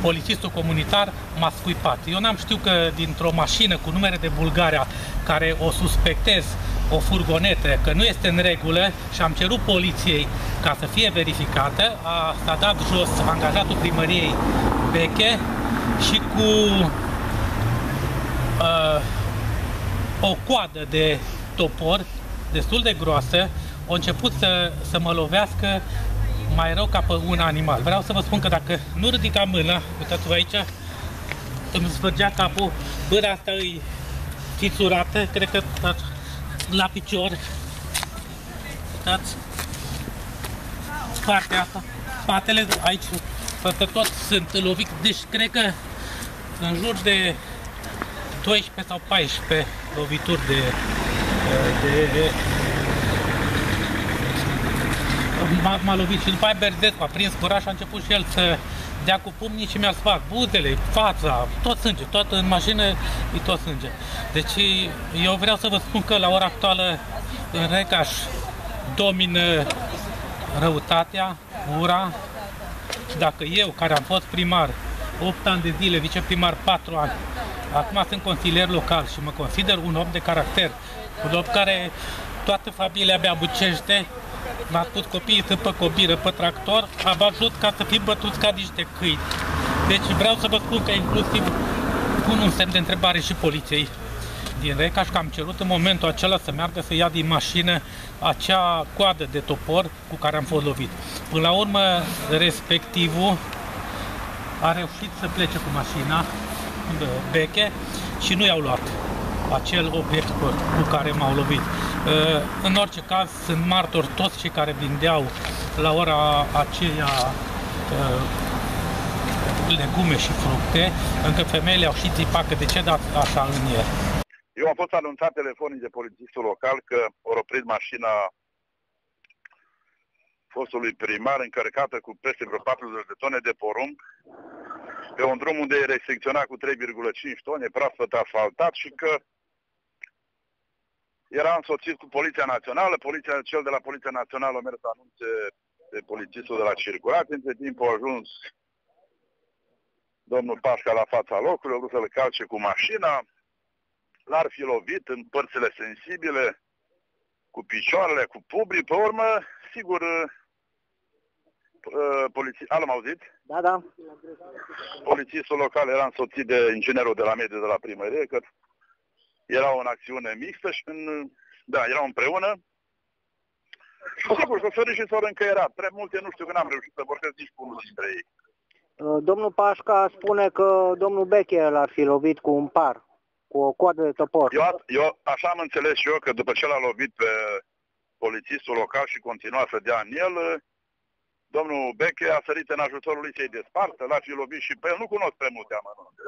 polițistul comunitar m-a scuipat. Eu n-am știut că dintr-o mașină cu numere de Bulgaria, care o suspectez, o furgonetă, că nu este în regulă și am cerut poliției ca să fie verificată, a, s-a dat jos angajatul primăriei Beche și cu uh, o coadă de topor destul de groasă, a început să, să mă lovească mai rău ca pe un animal. Vreau să vă spun că dacă nu ridicam mâna, uitați-vă aici, îmi sfârgea capul, bâra asta e fițurată, cred că la picior. Uitați, partea asta, spatele aici, peste tot sunt lovit, deci cred că în jur de 12 sau 14 lovituri de, de m-a lovit și după aia Berzescu a prins curaj și a început și el să dea cu pumnii și mi-a spart buzele, fața, tot sânge, tot în mașină e tot sânge. Deci eu vreau să vă spun că la ora actuală în Recaș domină răutatea, ura și dacă eu, care am fost primar 8 ani de zile, viceprimar 4 ani, acum sunt consilier local și mă consider un om de caracter, un om care toată familia mea bucește, m-a spus copiii sunt pe copilă, pe tractor, am văzut ca să fim bătuți ca niște câini. Deci vreau să vă spun că inclusiv pun un semn de întrebare și poliției din Recaș că am cerut în momentul acela să meargă să ia din mașină acea coadă de topor cu care am fost lovit. Până la urmă, respectivul a reușit să plece cu mașina beche și nu i-au luat acel obiect cu care m-au lovit. Uh, în orice caz, sunt martori toți cei care vindeau la ora aceea uh, legume și fructe, încă femeile au și țipat că de ce dați așa în el. Eu am fost anunțat telefonic de polițistul local că au oprit mașina fostului primar încărcată cu peste vreo 40 de tone de porumb pe un drum unde e restricționat cu 3,5 tone, proaspăt asfaltat și că era însoțit cu Poliția Națională, poliția, cel de la Poliția Națională a mers să anunțe de polițistul de la circulație, între timp a ajuns domnul Pașca la fața locului, a vrut să-l calce cu mașina, l-ar fi lovit în părțile sensibile, cu picioarele, cu public, pe urmă, sigur, uh, poliții... Al, auzit? Da, da. Polițistul local era însoțit de inginerul de la mediu de la primărie, că era o acțiune mixtă și în, da, erau împreună. Și sigur, șoferii și s-au încăierat. Prea multe nu știu că n-am reușit să vorbesc nici cu unul dintre ei. Uh, domnul Pașca spune că domnul Becher l-ar fi lovit cu un par, cu o coadă de topor. Eu, eu așa am înțeles și eu că după ce l-a lovit pe polițistul local și continua să dea în el, domnul Beche a sărit în ajutorul lui să-i despartă, l-a fi lovit și pe el. Nu cunosc prea multe amănunte.